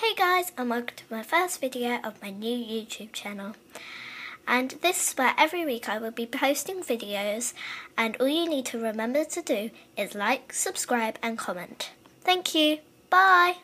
Hey guys and welcome to my first video of my new YouTube channel. And this is where every week I will be posting videos and all you need to remember to do is like, subscribe and comment. Thank you. Bye.